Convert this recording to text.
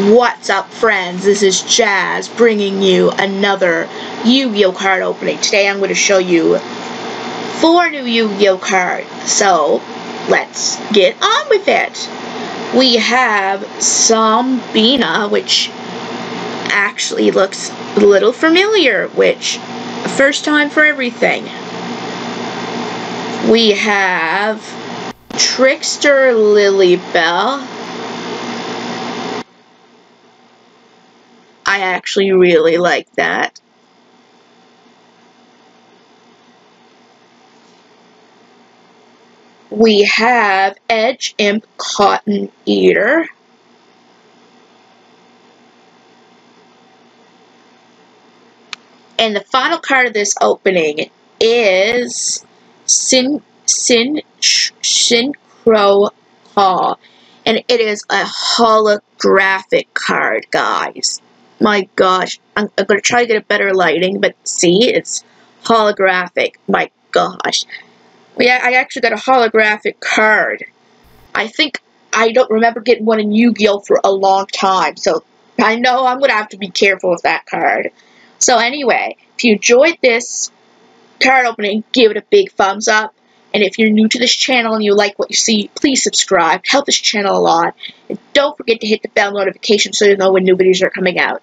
What's up, friends? This is Jazz bringing you another Yu-Gi-Oh card opening. Today I'm going to show you four new Yu-Gi-Oh cards. So, let's get on with it. We have Zombina, which actually looks a little familiar, which, first time for everything. We have Trickster Lilybell. I actually really like that. We have Edge Imp Cotton Eater. And the final card of this opening is Sin Sin Synchro Hall. And it is a holographic card, guys my gosh, I'm, I'm, gonna try to get a better lighting, but see, it's holographic. My gosh. Yeah, I actually got a holographic card. I think I don't remember getting one in Yu-Gi-Oh! for a long time, so I know I'm gonna have to be careful with that card. So anyway, if you enjoyed this card opening, give it a big thumbs up. And if you're new to this channel and you like what you see, please subscribe. Help this channel a lot. And don't forget to hit the bell notification so you know when new videos are coming out.